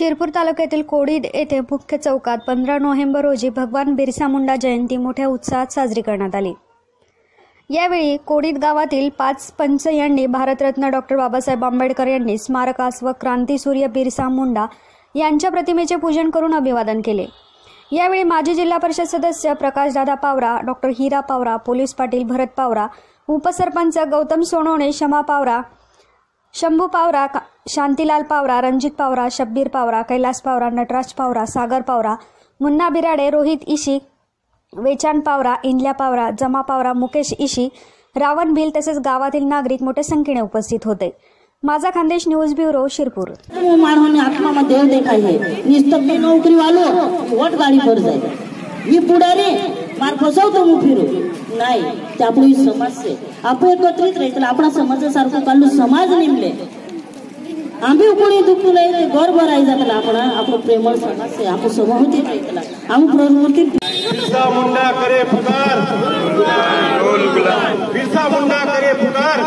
शिरपूर तालुक्यातील कोडीद येथे मुख्य चौकात पंधरा नोव्हेंबर रोजी भगवान बिरसा मुंडा जयंती मोठ्या उत्साहात साजरी करण्यात आली. यावेळी कोडीद गावातील पाच पंच यांनी भारतरत्न डॉक्टर बाबासाहेब आंबेडकर यांनी स्मारकास व क्रांतीसूर्य बिरसा मुंडा यांच्या प्रतिमेचे पूजन करून अभिवादन केले. यावेळी माजी जिल्हा परिषद सदस्य प्रकाशदादा पावरा डॉक्टर हिरा पावरा पोलीस पाटील भरत पावरा उपसरपंच गौतम सोनवणे क्षमा पावरा शंभू पावरा शांतीलाल पावरा रणजित पावरा शब्बीर पावरा कैलास पावरा नटराज पावरा सागर पावरा मुन्ना बिराडे रोहित इशी वेचान पावरा इंदल्या पावरा जमा पावरा मुकेश इशी रावण भिल तसेच गावातील नागरिक मोठ्या संख्येने उपस्थित होते. माझा खानदेश न्यूज ब्युरो शिरपूर. नोकरी वाटगाडी पार फसवतो मग फिरू नाही ते आपली से आपण एकत्रित राहायचं आपला समाजासारखं काल समाज निमले. आम्ही कोणी दुखू नये ते घर भराय जातला आपण आपण प्रेमळ समस्या आपण समाहूतीत आम्ही प्रवृत्ती बिरसा मुंडा करे पुकार. बिरसा मुंडा करे पुकार.